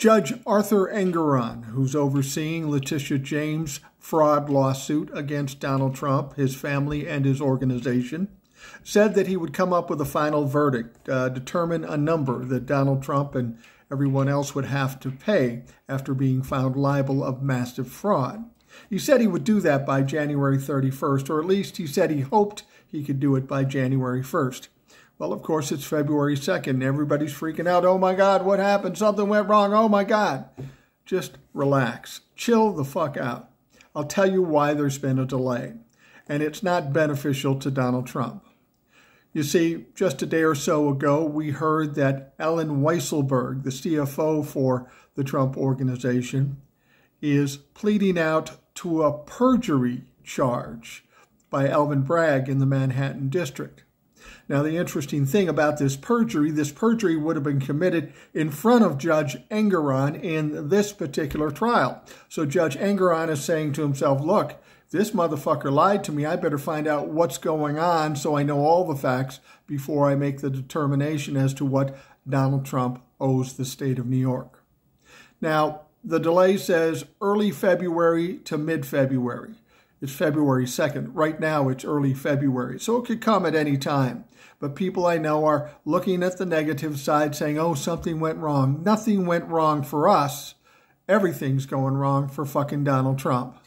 Judge Arthur Engoron, who's overseeing Letitia James' fraud lawsuit against Donald Trump, his family, and his organization, said that he would come up with a final verdict, uh, determine a number that Donald Trump and everyone else would have to pay after being found liable of massive fraud. He said he would do that by January 31st, or at least he said he hoped he could do it by January 1st. Well, of course, it's February 2nd. Everybody's freaking out. Oh my God, what happened? Something went wrong. Oh my God. Just relax. Chill the fuck out. I'll tell you why there's been a delay. And it's not beneficial to Donald Trump. You see, just a day or so ago, we heard that Allen Weisselberg, the CFO for the Trump organization, is pleading out to a perjury charge by Alvin Bragg in the Manhattan District. Now, the interesting thing about this perjury, this perjury would have been committed in front of Judge Engoron in this particular trial. So Judge Engoron is saying to himself, look, this motherfucker lied to me. I better find out what's going on so I know all the facts before I make the determination as to what Donald Trump owes the state of New York. Now, the delay says early February to mid February. It's February 2nd. Right now, it's early February, so it could come at any time. But people I know are looking at the negative side saying, oh, something went wrong. Nothing went wrong for us. Everything's going wrong for fucking Donald Trump.